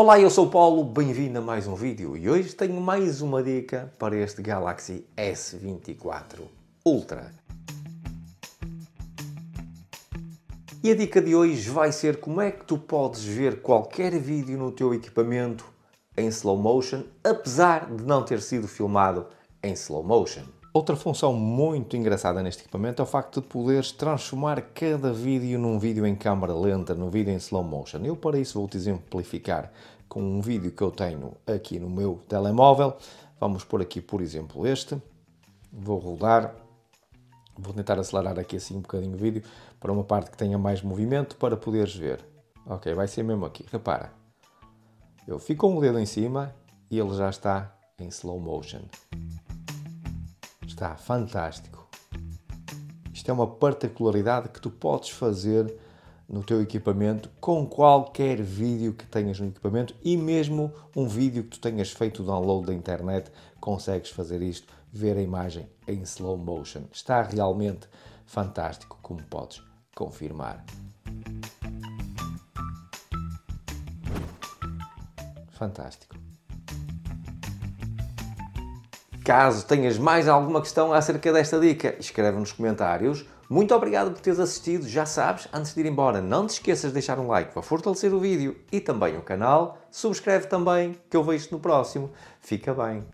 Olá, eu sou o Paulo, bem-vindo a mais um vídeo e hoje tenho mais uma dica para este Galaxy S24 Ultra. E a dica de hoje vai ser como é que tu podes ver qualquer vídeo no teu equipamento em slow motion, apesar de não ter sido filmado em slow motion. Outra função muito engraçada neste equipamento é o facto de poderes transformar cada vídeo num vídeo em câmera lenta, num vídeo em slow motion. Eu para isso vou-te exemplificar com um vídeo que eu tenho aqui no meu telemóvel. Vamos por aqui, por exemplo, este. Vou rodar. Vou tentar acelerar aqui assim um bocadinho o vídeo para uma parte que tenha mais movimento para poderes ver. Ok, vai ser mesmo aqui. Repara. Eu fico com o dedo em cima e ele já está em slow motion. Está fantástico. Isto é uma particularidade que tu podes fazer no teu equipamento com qualquer vídeo que tenhas no equipamento e mesmo um vídeo que tu tenhas feito download da internet, consegues fazer isto, ver a imagem em slow motion. Está realmente fantástico, como podes confirmar. Fantástico. Caso tenhas mais alguma questão acerca desta dica, escreve nos comentários. Muito obrigado por teres assistido. Já sabes, antes de ir embora, não te esqueças de deixar um like para fortalecer o vídeo e também o canal. Subscreve também, que eu vejo-te no próximo. Fica bem.